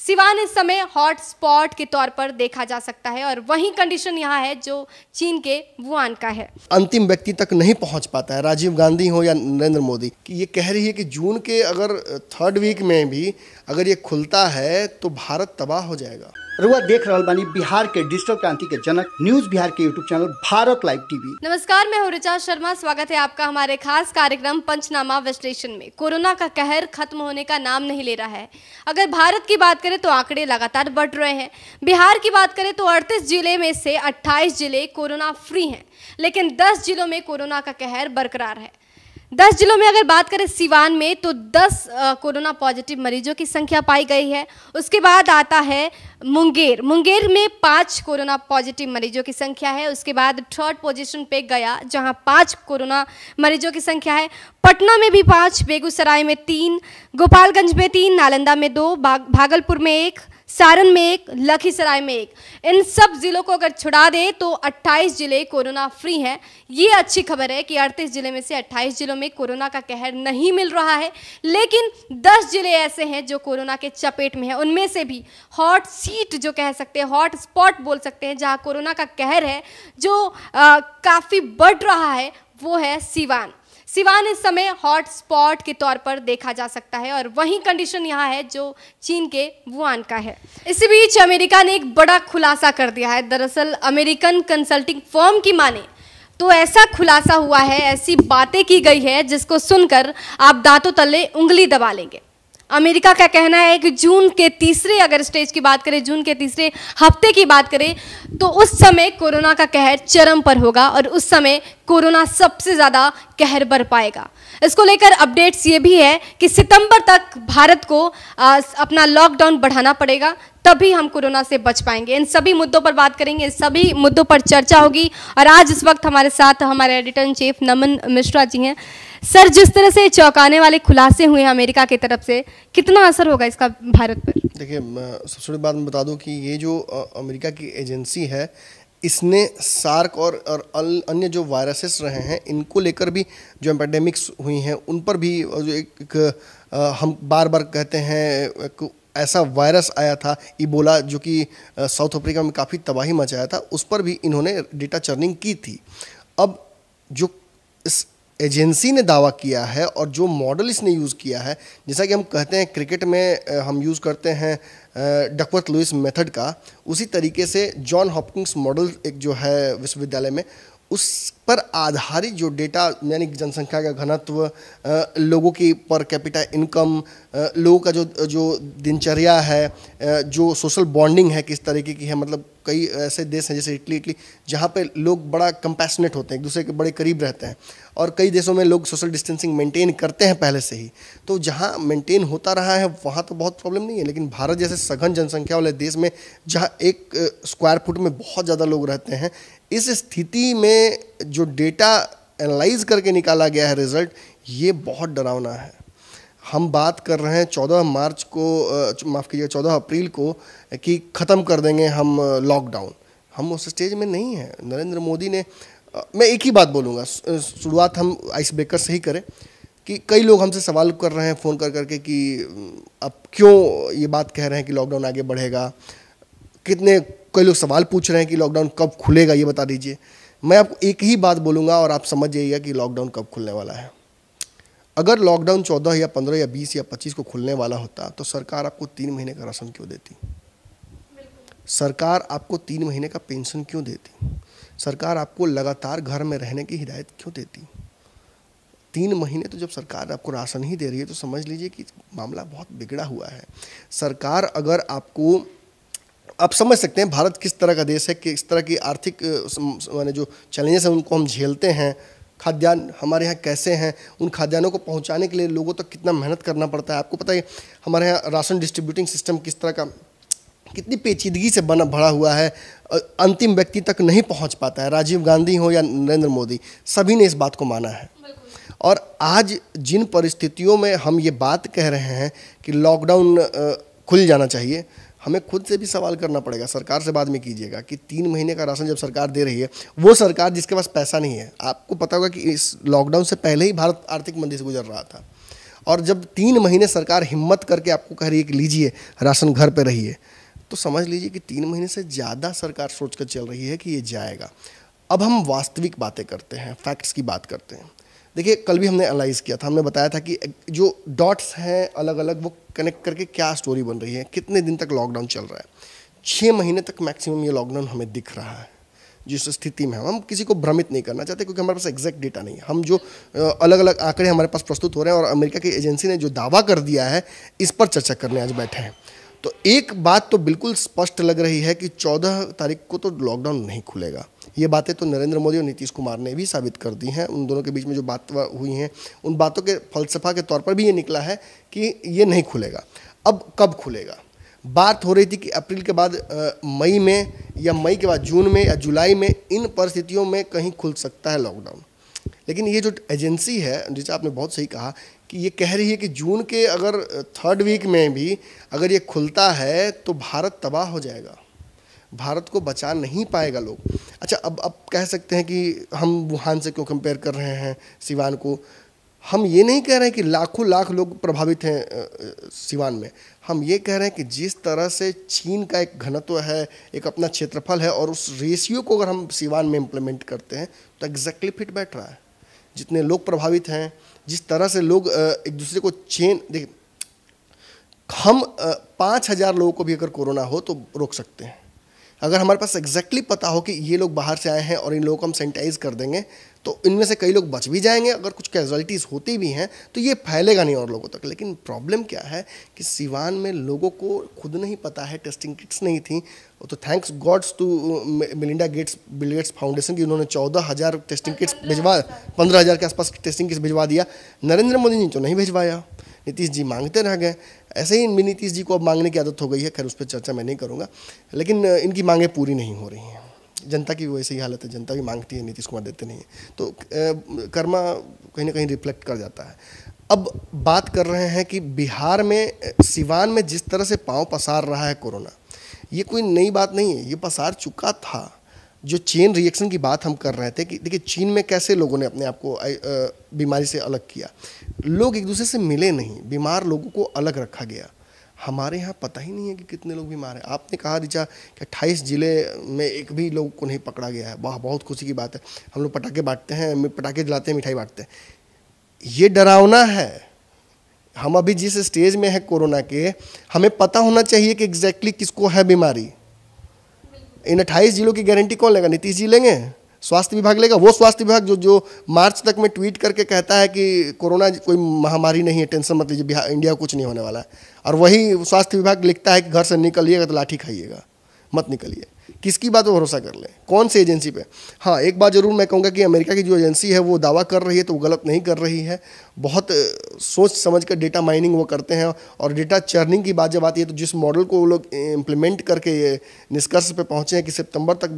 सिवान इस समय hot spot के तौर पर देखा जा सकता है और वही कंडीशन यहाँ है जो चीन के वुहान का है। अंतिम व्यक्ति तक नहीं पहुँच पाता है राजीव गांधी हो या नरेंद्र मोदी। कि ये कह रही है कि जून के अगर थर्ड वीक में भी अगर ये खुलता है तो भारत तबाह हो जाएगा। रुआ देख रहा बानी बिहार के डिजिटल क्रांति के जनक न्यूज़ बिहार के YouTube channel Bharat live TV. नमस्कार मैं हूँ ऋचा शर्मा। स्वागत है आपका हमारे खास कार्यक्रम पंचनामा विश्लेषण में। कोरोना का कहर खत्म होने का नाम नहीं ले रहा है। अगर भारत की बात करें तो आंकड़े लगातार बढ़ रहे हैं। बिहार की बात करें तो अड़तीस ज़िले में से 28 ज़िले कोरोना फ्री हैं, लेकिन 10 जिलों में कोरोना का कहर बरकरार है। दस जिलों में अगर बात करें सिवान में तो दस कोरोना पॉजिटिव मरीजों की संख्या पाई गई है। उसके बाद आता है मुंगेर। मुंगेर में पाँच कोरोना पॉजिटिव मरीजों की संख्या है। उसके बाद थर्ड पोजीशन पे गया, जहाँ पाँच कोरोना मरीजों की संख्या है। पटना में भी पाँच, बेगूसराय में तीन, गोपालगंज में तीन, नालंदा में दो भागलपुर में एक सारण में एक, लखीसराय में एक। इन सब जिलों को अगर छुड़ा दें तो 28 ज़िले कोरोना फ्री हैं। ये अच्छी खबर है कि 38 ज़िले में से 28 जिलों में कोरोना का कहर नहीं मिल रहा है। लेकिन 10 ज़िले ऐसे हैं जो कोरोना के चपेट में हैं। उनमें से भी हॉट सीट जो कह सकते हैं, हॉट स्पॉट बोल सकते हैं, जहाँ कोरोना का कहर है, जो काफ़ी बढ़ रहा है, वो है सिवान। सिवान इस समय हॉट स्पॉट के तौर पर देखा जा सकता है और वही कंडीशन यहाँ है जो चीन के वुहान का है। इसी बीच अमेरिका ने एक बड़ा खुलासा कर दिया है। दरअसल अमेरिकन कंसल्टिंग फर्म की माने तो ऐसा खुलासा हुआ है, ऐसी बातें की गई है जिसको सुनकर आप दांतों तले उंगली दबा लेंगे। अमेरिका का कहना है कि जून के तीसरे अगर स्टेज की बात करें जून के तीसरे हफ़्ते की बात करें तो उस समय कोरोना का कहर चरम पर होगा और उस समय कोरोना सबसे ज़्यादा कहर बर पाएगा। इसको लेकर अपडेट्स ये भी है कि सितंबर तक भारत को आ, अपना लॉकडाउन बढ़ाना पड़ेगा तभी हम कोरोना से बच पाएँगे। इन सभी मुद्दों पर बात करेंगे इन सभी मुद्दों पर चर्चा होगी। और आज इस वक्त हमारे साथ हमारे editor in chief Naman Mishra ji हैं। सर जिस तरह से चौंकाने वाले खुलासे हुए हैं अमेरिका की तरफ़ से कितना असर होगा इसका भारत पर? देखिए सबसे बड़ी बात मैं बता दूँ कि ये जो अमेरिका की एजेंसी है इसने सार्क और और अन्य जो वायरसेस रहे हैं इनको लेकर भी जो एपिडेमिक्स हुई हैं उन पर भी जो एक, एक हम बार बार कहते हैं एक ऐसा वायरस आया था इबोला जो कि साउथ अफ्रीका में काफ़ी तबाही मचाया था उस पर भी इन्होंने डेटा चर्निंग की थी। अब जो इस एजेंसी ने दावा किया है और जो मॉडल इसने यूज़ किया है, जैसा कि हम कहते हैं क्रिकेट में हम यूज़ करते हैं डकवर्थ लुइस मेथड का, उसी तरीके से जॉन हॉपकिंस मॉडल एक जो है विश्वविद्यालय में, उस पर आधारित जो डेटा, यानी जनसंख्या का घनत्व लोगों की पर कैपिटा इनकम लोगों का जो जो दिनचर्या है जो सोशल बॉन्डिंग है किस तरीके की है मतलब कई ऐसे देश हैं, जैसे इटली इटली, जहाँ पे लोग बड़ा कंपैशनेट होते हैं, एक दूसरे के बड़े करीब रहते हैं। और कई देशों में लोग सोशल डिस्टेंसिंग मेंटेन करते हैं पहले से ही। तो जहाँ मेंटेन होता रहा है, वहाँ तो बहुत प्रॉब्लम नहीं है, लेकिन भारत जैसे सघन जनसंख्या वाले देश में, जहाँ एक स्क्वायर फुट में बहुत ज़्यादा लोग रहते हैं, इस स्थिति में जो डेटा एनालाइज करके निकाला गया है रिज़ल्ट ये बहुत डरावना है। हम बात कर रहे हैं चौदह मार्च को माफ़ कीजिए, चौदह अप्रैल को कि ख़त्म कर देंगे हम लॉकडाउन हम उस स्टेज में नहीं हैं। नरेंद्र मोदी ने मैं एक ही बात बोलूँगा शुरुआत हम आइस ब्रेकर से ही करें कि कई लोग हमसे सवाल कर रहे हैं, फ़ोन कर, करके कि अब क्यों ये बात कह रहे हैं कि लॉकडाउन आगे बढ़ेगा? कितने, कई लोग सवाल पूछ रहे हैं कि लॉकडाउन कब खुलेगा, ये बता दीजिए। मैं आपको एक ही बात बोलूँगा और आप समझ जाइएगा कि लॉकडाउन कब खुलने वाला है। अगर लॉकडाउन चौदह या पंद्रह या बीस या पच्चीस को खुलने वाला होता तो सरकार आपको तीन महीने का राशन क्यों देती? सरकार आपको तीन महीने का पेंशन क्यों देती? सरकार आपको लगातार घर में रहने की हिदायत क्यों देती? तीन महीने तो जब सरकार आपको राशन ही दे रही है तो समझ लीजिए कि मामला बहुत बिगड़ा हुआ है। सरकार अगर आपको, आप समझ सकते हैं भारत किस तरह का देश है, किस तरह की आर्थिक माने जो चैलेंजेस हैं उनको हम झेलते हैं खाद्यान्न हमारे यहाँ कैसे हैं, उन खाद्यान्नों को पहुँचाने के लिए लोगों तक तो कितना मेहनत करना पड़ता है? आपको पता है, हमारे यहाँ राशन डिस्ट्रीब्यूटिंग सिस्टम किस तरह का, कितनी पेचीदगी से बना भरा हुआ है अंतिम व्यक्ति तक नहीं पहुँच पाता है, राजीव गांधी हो या नरेंद्र मोदी, सभी ने इस बात को माना है। और आज जिन परिस्थितियों में हम ये बात कह रहे हैं कि लॉकडाउन खुल जाना चाहिए हमें खुद से भी सवाल करना पड़ेगा। सरकार से बाद में कीजिएगा कि तीन महीने का राशन जब सरकार दे रही है, वो सरकार जिसके पास पैसा नहीं है, आपको पता होगा कि इस लॉकडाउन से पहले ही भारत आर्थिक मंदी से गुजर रहा था। और जब तीन महीने सरकार हिम्मत करके आपको कह रही है कि लीजिए, राशन घर पर रहिए तो समझ लीजिए कि तीन महीने से ज़्यादा सरकार सोच कर चल रही है कि ये जाएगा। अब हम वास्तविक बातें करते हैं फैक्ट्स की बात करते हैं। देखिए, कल भी हमने एनालाइज किया था, हमने बताया था कि जो डॉट्स हैं अलग अलग वो कनेक्ट करके क्या स्टोरी बन रही है, कितने दिन तक लॉकडाउन चल रहा है। छः महीने तक मैक्सिमम ये लॉकडाउन हमें दिख रहा है, जिस स्थिति में हम। हम किसी को भ्रमित नहीं करना चाहते, क्योंकि हमारे पास एग्जैक्ट डेटा नहीं है। हम जो अलग अलग आंकड़े हमारे पास प्रस्तुत हो रहे हैं और अमेरिका की एजेंसी ने जो दावा कर दिया है, इस पर चर्चा करने आज बैठे हैं। तो एक बात तो बिल्कुल स्पष्ट लग रही है कि चौदह तारीख को तो लॉकडाउन नहीं खुलेगा। ये बातें तो नरेंद्र मोदी और नीतीश कुमार ने भी साबित कर दी हैं। उन दोनों के बीच में जो बात हुई हैं, उन बातों के फलसफा के तौर पर भी ये निकला है कि ये नहीं खुलेगा। अब कब खुलेगा? बात हो रही थी कि अप्रैल के बाद मई में या मई के बाद, जून में या जुलाई में इन परिस्थितियों में कहीं खुल सकता है लॉकडाउन लेकिन ये जो एजेंसी है, जिसे आपने बहुत सही कहा कि ये कह रही है कि जून के अगर थर्ड वीक में भी अगर ये खुलता है तो भारत तबाह हो जाएगा। भारत को बचा नहीं पाएगा लोग। अच्छा अब अब कह सकते हैं कि हम वुहान से क्यों कंपेयर कर रहे हैं सिवान को? हम ये नहीं कह रहे हैं कि लाखों लाख लोग प्रभावित हैं सिवान में। हम ये कह रहे हैं कि जिस तरह से चीन का एक घनत्व है, एक अपना क्षेत्रफल है, और उस रेशियो को अगर हम सिवान में इम्प्लीमेंट करते हैं तो एग्जैक्टली फिट बैठ रहा है। जितने लोग प्रभावित हैं जिस तरह से लोग एक दूसरे को चेन, देख, हम पाँच हज़ार लोगों को भी अगर कोरोना हो तो रोक सकते हैं। अगर हमारे पास एग्जैक्टली exactly पता हो कि ये लोग बाहर से आए हैं और इन लोगों को हम सैनिटाइज कर देंगे तो इनमें से कई लोग बच भी जाएँगे, अगर कुछ कैजुअलिटीज़ होती भी हैं तो ये फैलेगा नहीं और लोगों तक। लेकिन प्रॉब्लम क्या है कि सिवान में लोगों को खुद नहीं पता है टेस्टिंग किट्स नहीं थी। तो thanks gods to Melinda Gates Bill Gates foundation की उन्होंने चौदह हज़ार टेस्टिंग किट्स भिजवा, पंद्रह हज़ार के आसपास टेस्टिंग किट्स भिजवा दिया। नरेंद्र मोदी जी तो नहीं भिजवाया। नीतीश जी मांगते रह गए। ऐसे ही नीतीश जी को अब मांगने की आदत हो गई है, खैर उस पर चर्चा मैं नहीं करूँगा। लेकिन इनकी मांगें पूरी नहीं हो रही हैं। जनता की वैसे ही हालत है, जनता भी मांगती है, नीतीश कुमार देते नहीं है। तो कर्मा कहीं ना कहीं रिफ्लेक्ट कर जाता है। अब बात कर रहे हैं कि बिहार में, सिवान में जिस तरह से पाँव पसार रहा है कोरोना, ये कोई नई बात नहीं है, ये पसार चुका था। जो चेन रिएक्शन की बात हम कर रहे थे कि, देखिए, चीन में कैसे लोगों ने अपने आप को बीमारी से अलग किया। लोग एक दूसरे से मिले नहीं, बीमार लोगों को अलग रखा गया। हमारे यहाँ पता ही नहीं है कि कितने लोग बीमार हैं। आपने कहा, रिचा, कि अट्ठाईस ज़िले में एक भी लोग को नहीं पकड़ा गया है। वाह, बहुत खुशी की बात है। हम लोग पटाखे बांटते हैं पटाखे जलाते हैं, मिठाई बांटते हैं। ये डरावना है। हम अभी जिस स्टेज में है कोरोना के, हमें पता होना चाहिए कि एग्जैक्टली किसको है बीमारी। इन अट्ठाईस जिलों की गारंटी कौन लेगा? नीतीश जी लेंगे? स्वास्थ्य विभाग लेगा। वो स्वास्थ्य विभाग जो जो मार्च तक में ट्वीट करके कहता है कि कोरोना कोई महामारी नहीं है, टेंशन मत लीजिए बिहार इंडिया कुछ नहीं होने वाला है। और वही स्वास्थ्य विभाग लिखता है कि घर से निकलिएगा तो लाठी खाइएगा, मत निकलिए। किसकी बात पर भरोसा कर लें? कौन सी एजेंसी पे? हाँ एक बात ज़रूर मैं कहूँगा कि अमेरिका की जो एजेंसी है, वो दावा कर रही है तो वो गलत नहीं कर रही है। बहुत सोच समझ कर डेटा माइनिंग वो करते हैं और डेटा चर्निंग की बात जब आती है तो जिस मॉडल को वो लोग इम्प्लीमेंट करके निष्कर्ष पे पहुँचे हैं कि सितंबर तक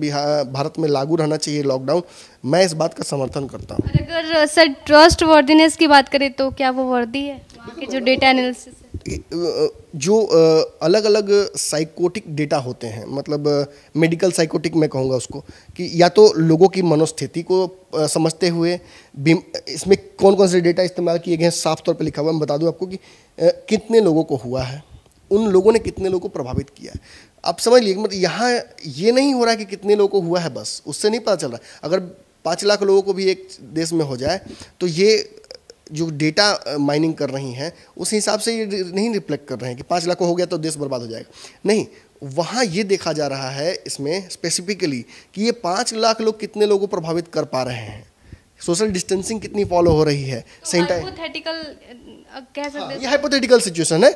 भारत में लागू रहना चाहिए लॉकडाउन मैं इस बात का समर्थन करता हूँ। अगर सर ट्रस्ट वर्दीनेस की बात करें तो क्या वो वर्दी है? जो डेटा एनालिसिस जो अलग अलग साइकोटिक डेटा होते हैं मतलब मेडिकल साइकोटिक मैं कहूँगा उसको, कि या तो लोगों की मनोस्थिति को समझते हुए इसमें कौन कौन से डेटा इस्तेमाल किए गए हैं, साफ़ तौर पर लिखा हुआ मैं बता दूँ आपको कि कितने लोगों को हुआ है, उन लोगों ने कितने लोगों को प्रभावित किया है। आप समझ लीजिए मतलब यहाँ ये नहीं हो रहा है कि कितने लोगों को हुआ है बस, उससे नहीं पता चल रहा अगर पाँच लाख लोगों को भी एक देश में हो जाए तो ये जो डेटा माइनिंग कर रही हैं उस हिसाब से ये नहीं रिफ्लेक्ट कर रहे हैं कि पाँच लाख हो गया तो देश बर्बाद हो जाएगा। नहीं वहाँ ये देखा जा रहा है इसमें स्पेसिफिकली कि ये पाँच लाख लोग कितने लोगों को प्रभावित कर पा रहे हैं। सोशल डिस्टेंसिंग कितनी फॉलो हो रही है। हाइपोथेटिकल कह सकते हाँ, ये हाइपोथेटिकल सिचुएशन है।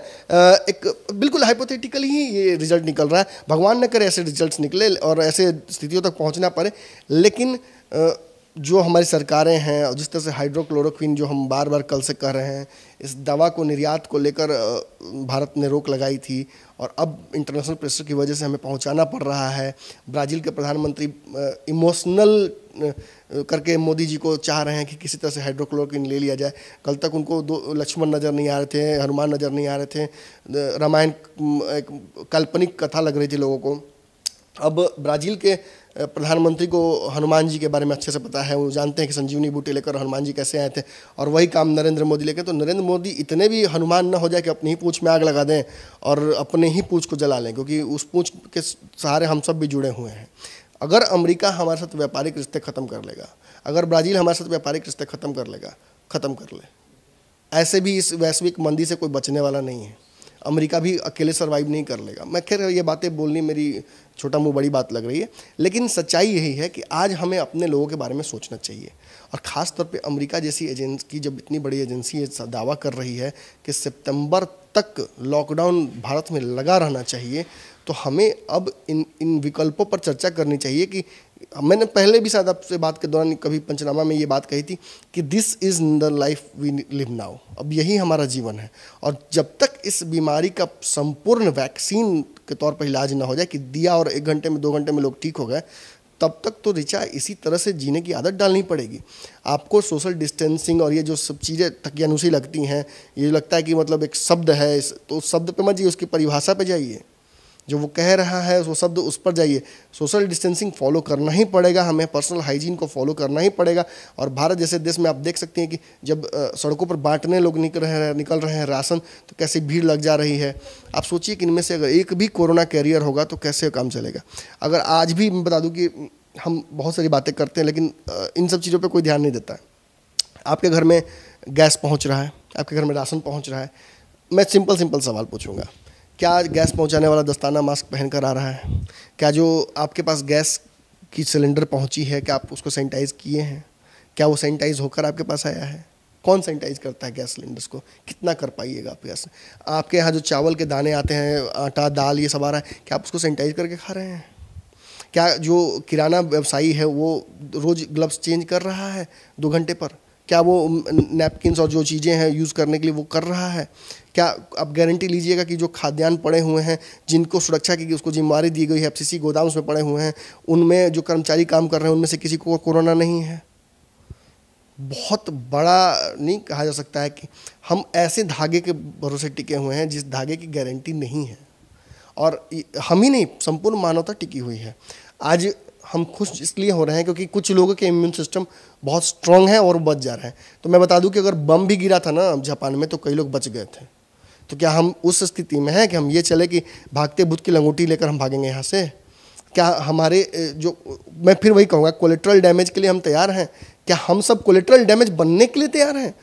एक बिल्कुल हाइपोथेटिकल ही ये रिज़ल्ट निकल रहा है। भगवान न करे ऐसे रिजल्ट्स निकले और ऐसे स्थितियों तक पहुँचना पड़े। लेकिन जो हमारी सरकारें हैं और जिस तरह से हाइड्रोक्लोरोक्विन जो हम बार बार कल से कह रहे हैं, इस दवा को, निर्यात को लेकर भारत ने रोक लगाई थी और अब इंटरनेशनल प्रेशर की वजह से हमें पहुंचाना पड़ रहा है। ब्राज़ील के प्रधानमंत्री इमोशनल करके मोदी जी को चाह रहे हैं कि किसी तरह से हाइड्रोक्लोरोक्विन ले लिया जाए। कल तक उनको दो, लक्ष्मण नज़र नहीं आ रहे थे, हनुमान नज़र नहीं आ रहे थे। रामायण एक काल्पनिक कथा लग रही थी लोगों को। अब ब्राज़ील के प्रधानमंत्री को हनुमान जी के बारे में अच्छे से पता है, वो जानते हैं कि संजीवनी बूटी लेकर हनुमान जी कैसे आए थे, और वही काम नरेंद्र मोदी लेकर तो नरेंद्र मोदी इतने भी हनुमान न हो जाए कि अपनी ही पूछ में आग लगा दें और अपने ही पूछ को जला लें, क्योंकि उस पूछ के सहारे हम सब भी जुड़े हुए हैं। अगर अमेरिका हमारे साथ व्यापारिक रिश्ते ख़त्म कर लेगा, अगर ब्राज़ील हमारे साथ व्यापारिक रिश्ते ख़त्म कर लेगा, ख़त्म कर ले। ऐसे भी इस वैश्विक मंदी से कोई बचने वाला नहीं है। अमेरिका भी अकेले सर्वाइव नहीं कर लेगा। मैं खैर, ये बातें बोलनी मेरी छोटा मुँह बड़ी बात लग रही है, लेकिन सच्चाई यही है कि आज हमें अपने लोगों के बारे में सोचना चाहिए। और ख़ास तौर पे अमेरिका जैसी एजेंसी की जब इतनी बड़ी एजेंसी दावा कर रही है कि सितंबर तक लॉकडाउन भारत में लगा रहना चाहिए तो हमें अब इन इन विकल्पों पर चर्चा करनी चाहिए कि मैंने पहले भी शायद आपसे बात के दौरान कभी पंचनामा में ये बात कही थी कि this is the life we live now अब यही हमारा जीवन है। और जब तक इस बीमारी का संपूर्ण वैक्सीन के तौर पर इलाज ना हो जाए कि दिया और एक घंटे में, दो घंटे में लोग ठीक हो गए, तब तक तो रिचा इसी तरह से जीने की आदत डालनी पड़ेगी। आपको सोशल डिस्टेंसिंग और ये जो सब चीज़ें तकियानुसी लगती हैं, ये लगता है कि मतलब एक शब्द है तो शब्द पे मत जाइए, उसकी परिभाषा पे जाइए। जो वो कह रहा है, वो शब्द उस पर जाइए। सोशल डिस्टेंसिंग फॉलो करना ही पड़ेगा, हमें पर्सनल हाइजीन को फॉलो करना ही पड़ेगा। और भारत जैसे देश में आप देख सकते हैं कि जब सड़कों पर बांटने लोग निकल रहे हैं, निकल रहे हैं राशन तो कैसे भीड़ लग जा रही है। आप सोचिए कि इनमें से अगर एक भी कोरोना कैरियर होगा तो कैसे काम चलेगा? अगर आज भी मैं बता दूँ कि हम बहुत सारी बातें करते हैं, लेकिन इन सब चीज़ों पर कोई ध्यान नहीं देता। आपके घर में गैस पहुँच रहा है, आपके घर में राशन पहुँच रहा है। मैं सिंपल सिंपल सवाल पूछूँगा। क्या गैस पहुँचाने वाला दस्ताना मास्क पहन कर आ रहा है? क्या जो आपके पास गैस की सिलेंडर पहुँची है, क्या आप उसको सैनिटाइज़ किए हैं? क्या वो सैनिटाइज़ होकर आपके पास आया है? कौन सैनिटाइज करता है गैस सिलेंडर्स को? कितना कर पाइएगा आप गैस? आपके यहाँ जो चावल के दाने आते हैं, आटा, दाल, ये सब आ रहा है, क्या आप उसको सैनिटाइज करके खा रहे हैं? क्या जो किराना व्यवसायी है, वो रोज़ ग्लव्स चेंज कर रहा है दो घंटे पर? क्या वो नैपकिन और जो चीज़ें हैं यूज़ करने के लिए वो कर रहा है? क्या आप गारंटी लीजिएगा कि जो खाद्यान्न पड़े हुए हैं, जिनको सुरक्षा की, उसको जिम्मेवारी दी गई है एफ़ सी गोदाम में पड़े हुए हैं, उनमें जो कर्मचारी काम कर रहे हैं, उनमें से किसी को कोरोना नहीं है? बहुत बड़ा नहीं कहा जा सकता है कि हम ऐसे धागे के भरोसे टिके हुए हैं, जिस धागे की गारंटी नहीं है। और हम ही नहीं, संपूर्ण मानवता टिकी हुई है। आज हम खुश इसलिए हो रहे हैं क्योंकि कुछ लोगों के इम्यून सिस्टम बहुत स्ट्रांग है और बच जा रहे हैं। तो मैं बता दूँ कि अगर बम भी गिरा था ना जापान में तो कई लोग बच गए थे। तो क्या हम उस स्थिति में हैं कि हम ये चले कि भागते बुद्ध की लंगोटी लेकर हम भागेंगे यहाँ से? क्या हमारे जो, मैं फिर वही कहूँगा कोलेट्रल डैमेज के लिए हम तैयार हैं? क्या हम सब कोलेट्रल डैमेज बनने के लिए तैयार हैं?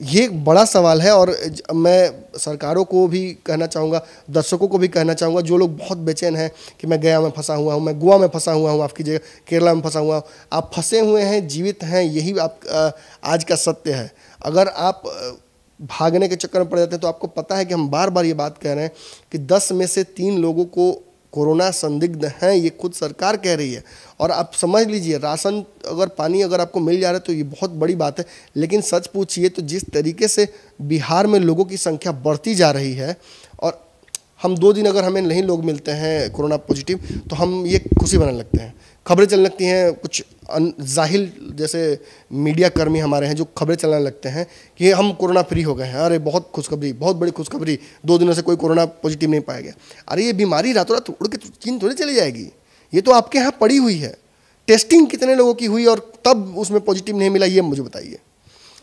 ये बड़ा सवाल है और मैं सरकारों को भी कहना चाहूँगा, दर्शकों को भी कहना चाहूँगा, जो लोग बहुत बेचैन हैं कि मैं गया में फंसा हुआ हूँ, मैं गोवा में फंसा हुआ हूँ, आपकी जगह केरला में फंसा हुआ हूँ, आप फंसे हुए हैं, जीवित हैं, यही आप आज का सत्य है। अगर आप भागने के चक्कर में पड़ जाते हैं तो आपको पता है कि हम बार बार ये बात कह रहे हैं कि दस में से तीन लोगों को कोरोना संदिग्ध हैं, ये खुद सरकार कह रही है। और आप समझ लीजिए, राशन अगर, पानी अगर आपको मिल जा रहा है तो ये बहुत बड़ी बात है। लेकिन सच पूछिए तो जिस तरीके से बिहार में लोगों की संख्या बढ़ती जा रही है, और हम दो दिन अगर हमें नहीं लोग मिलते हैं कोरोना पॉजिटिव तो हम ये खुशी बनाने लगते हैं। खबरें चलने लगती हैं, कुछ जाहिल जैसे मीडिया कर्मी हमारे हैं जो खबरें चलाने लगते हैं कि हम कोरोना फ्री हो गए हैं। अरे, बहुत खुशखबरी, बहुत बड़ी खुशखबरी, दो दिनों से कोई कोरोना पॉजिटिव नहीं पाया गया। अरे, ये बीमारी रातों रात उड़ के चीन थोड़ी चली जाएगी। ये तो आपके यहाँ पड़ी हुई है। टेस्टिंग कितने लोगों की हुई और तब उसमें पॉजिटिव नहीं मिला, ये मुझे बताइए।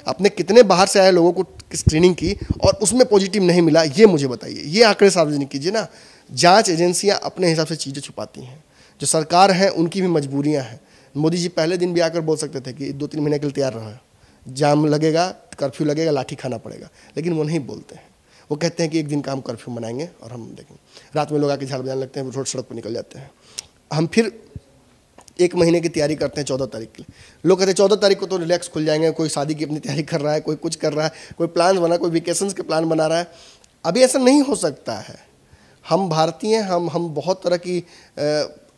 आपने कितने बाहर से आए लोगों को स्क्रीनिंग की और उसमें पॉजिटिव नहीं मिला, ये मुझे बताइए। ये आंकड़े सार्वजनिक कीजिए ना। जाँच एजेंसियाँ अपने हिसाब से चीज़ें छुपाती हैं। जो सरकार है, उनकी भी मजबूरियाँ हैं। मोदी जी पहले दिन भी आकर बोल सकते थे कि दो तीन महीने के लिए तैयार रहा। जाम लगेगा कर्फ्यू लगेगा, लाठी खाना पड़ेगा। लेकिन वो नहीं बोलते हैं। वो कहते हैं कि एक दिन का हम कर्फ्यू मनाएँगे और हम देखेंगे। रात में लोग आके झाड़ बजाने लगते हैं रोड सड़क पर निकल जाते हैं। हम फिर एक महीने की तैयारी करते हैं चौदह तारीख के लिए। लोग कहते हैं, चौदह तारीख को तो रिलैक्स खुल जाएँगे, कोई शादी की अपनी तैयारी कर रहा है, कोई कुछ कर रहा है, कोई प्लान बना, कोई वेकेशन के प्लान बना रहा है। अभी ऐसा नहीं हो सकता है। हम भारतीय हम हम बहुत तरह की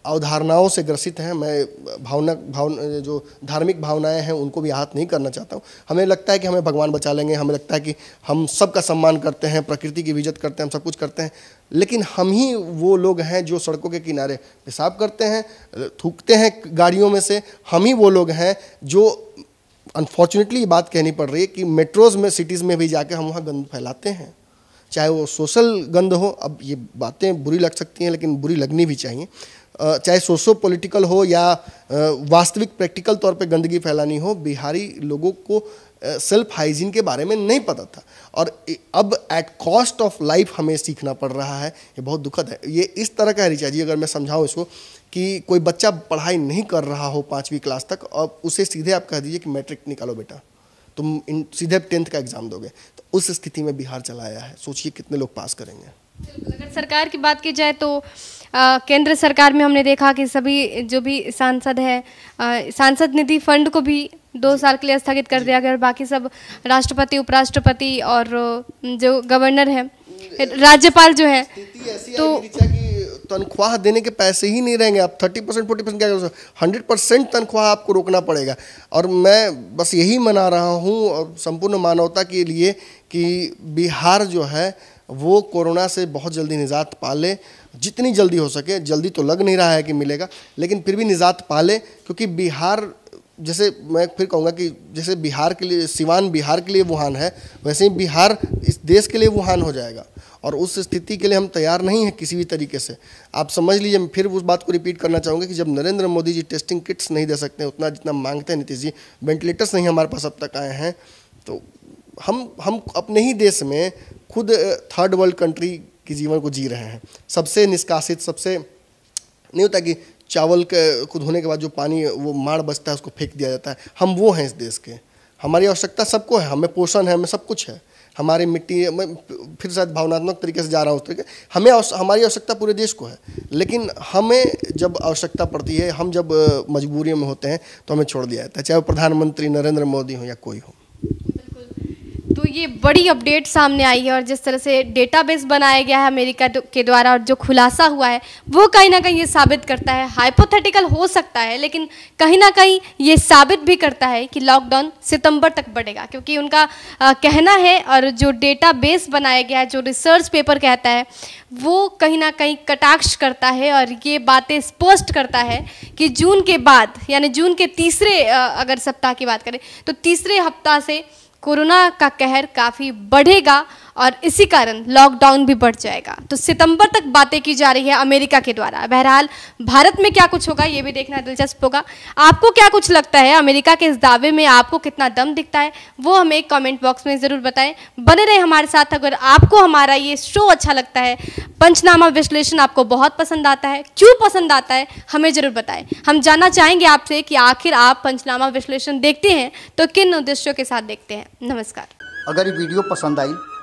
अवधारणाओं से ग्रसित हैं। मैं भावना भावना जो धार्मिक भावनाएँ हैं, उनको भी आहत नहीं करना चाहता हूँ। हमें लगता है कि हमें भगवान बचा लेंगे, हमें लगता है कि हम सबका सम्मान करते हैं, प्रकृति की विजत करते हैं, हम सब कुछ करते हैं। लेकिन हम ही वो लोग हैं जो सड़कों के किनारे पेशाब करते हैं, थूकते हैं गाड़ियों में से। हम ही वो लोग हैं जो अनफॉर्चुनेटली ये बात कहनी पड़ रही है कि मेट्रोज़ में सिटीज़ में भी जाकर हम वहाँ गंद फैलाते हैं। चाहे वो सोशल गंद हो, अब ये बातें बुरी लग सकती हैं, लेकिन बुरी लगनी भी चाहिए। चाहे सोशो पॉलिटिकल हो या वास्तविक प्रैक्टिकल तौर पे गंदगी फैलानी हो, बिहारी लोगों को सेल्फ हाइजीन के बारे में नहीं पता था। और अब एट कॉस्ट ऑफ़ लाइफ हमें सीखना पड़ रहा है। ये बहुत दुखद है। ये इस तरह का है, रिचा जी, अगर मैं समझाऊँ इसको, कि कोई बच्चा पढ़ाई नहीं कर रहा हो पाँचवीं क्लास तक और उसे सीधे आप कह दीजिए कि मैट्रिक निकालो बेटा। तुम इन, सीधे टेंथ का एग्ज़ाम दोगे। तो उस स्थिति में बिहार चला आया है। सोचिए कितने लोग पास करेंगे। अगर सरकार की बात की जाए तो केंद्र सरकार में हमने देखा कि सभी जो भी सांसद है सांसद निधि फंड को भी दो साल के लिए स्थगित कर दिया गया और बाकी सब राष्ट्रपति उपराष्ट्रपति और जो गवर्नर है राज्यपाल जो है तो- तनख्वाह देने के पैसे ही नहीं रहेंगे। आप थर्टी परसेंट फोर्टी परसेंट क्या हंड्रेड परसेंट तनख्वाह आपको रोकना पड़ेगा। और मैं बस यही मना रहा हूँ संपूर्ण मानवता के लिए कि बिहार जो है वो कोरोना से बहुत जल्दी निजात पा ले। जितनी जल्दी हो सके, जल्दी तो लग नहीं रहा है कि मिलेगा, लेकिन फिर भी निजात पा ले क्योंकि बिहार, जैसे मैं फिर कहूँगा कि जैसे बिहार के लिए, सिवान बिहार के लिए वुहान है, वैसे ही बिहार इस देश के लिए वुहान हो जाएगा। और उस स्थिति के लिए हम तैयार नहीं हैं किसी भी तरीके से। आप समझ लीजिए, मैं फिर उस बात को रिपीट करना चाहूँगा कि जब नरेंद्र मोदी जी टेस्टिंग किट्स नहीं दे सकते, उतना जितना मांगते हैं नीतीश जी वेंटिलेटर्स नहीं हमारे पास अब तक आए हैं तो हम हम अपने ही देश में खुद थर्ड वर्ल्ड कंट्री के जीवन को जी रहे हैं। सबसे निष्कासित, सबसे नहीं होता कि चावल के, को धोने के बाद जो पानी, वो माड़ बचता है, उसको फेंक दिया जाता है। हम वो हैं इस देश के। हमारी आवश्यकता सबको है, हमें पोषण है, हमें सब कुछ है। हमारी मिट्टी, मैं फिर शायद भावनात्मक तरीके से जा रहा हूँ उस तरीके हमें हमारी आवश्यकता पूरे देश को है। लेकिन हमें जब आवश्यकता पड़ती है, हम जब, मजबूरियों में होते हैं तो हमें छोड़ दिया जाता है, चाहे वो प्रधानमंत्री नरेंद्र मोदी हो या कोई हो। तो ये बड़ी अपडेट सामने आई है और जिस तरह से डेटाबेस बनाया गया है अमेरिका के द्वारा और जो खुलासा हुआ है वो कहीं ना कहीं ये साबित करता है। हाइपोथेटिकल हो सकता है लेकिन कहीं ना कहीं ये साबित भी करता है कि लॉकडाउन सितंबर तक बढ़ेगा क्योंकि उनका अ, कहना है और जो डेटाबेस बनाया गया है जो रिसर्च पेपर कहता है वो कहीं ना कहीं कटाक्ष करता है और ये बातें स्पष्ट करता है कि जून के बाद यानी जून के तीसरे अगर सप्ताह की बात करें तो तीसरे हफ़्ता से कोरोना का कहर काफ़ी बढ़ेगा और इसी कारण लॉकडाउन भी बढ़ जाएगा। तो सितंबर तक बातें की जा रही है अमेरिका के द्वारा। बहरहाल, भारत में क्या कुछ होगा, ये भी देखना दिलचस्प होगा। आपको क्या कुछ लगता है? अमेरिका के इस दावे में आपको कितना दम दिखता है? वो हमें कमेंट बॉक्स में ज़रूर बताएँ। बने रहे हमारे साथ। अगर आपको हमारा ये शो अच्छा लगता है, पंचनामा विश्लेषण आपको बहुत पसंद आता है, क्यों पसंद आता है, हमें ज़रूर बताएँ। हम जानना चाहेंगे आपसे कि आखिर आप पंचनामा विश्लेषण देखते हैं तो किन उद्देश्यों के साथ देखते हैं? नमस्कार। अगर ये वीडियो पसंद आई